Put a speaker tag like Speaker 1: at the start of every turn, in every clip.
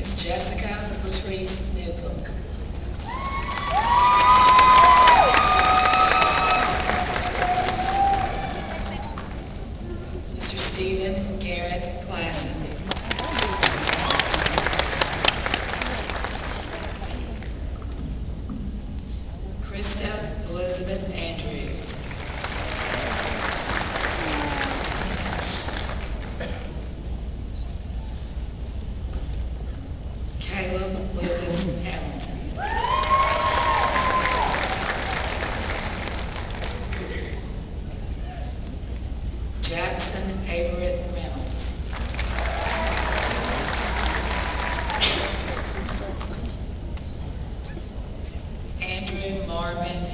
Speaker 1: Miss Jessica Latrice Newcomb. Mr. Stephen Garrett Klassen. Caleb Hamilton. Jackson Averett Reynolds. Andrew Marvin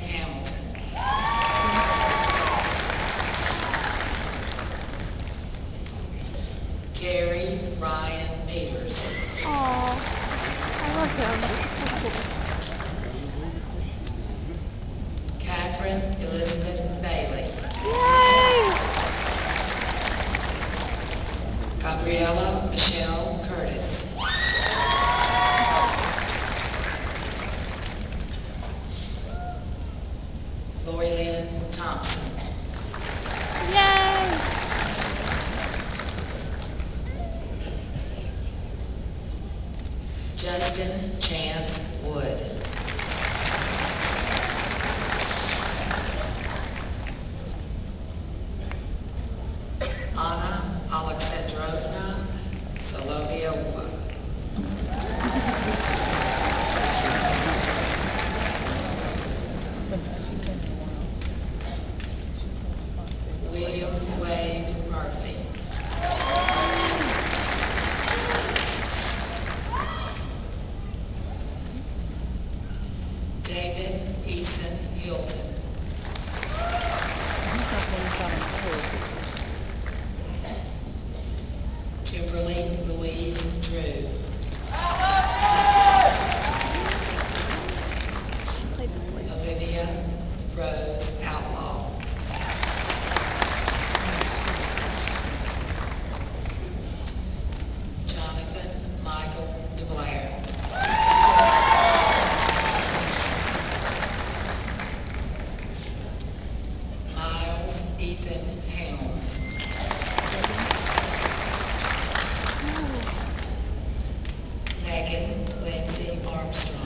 Speaker 1: Catherine Elizabeth Bailey.
Speaker 2: Yay!
Speaker 1: Gabriella Michelle Curtis. Lori Lynn Thompson.
Speaker 2: Yay!
Speaker 1: Justin Chance Wood. Anna Alexandrovna Solovyova. William Wade Murphy. Kimberly Louise Drew. Ethan Megan Lindsay Armstrong.